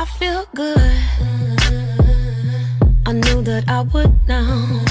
I feel good. I knew that I would now.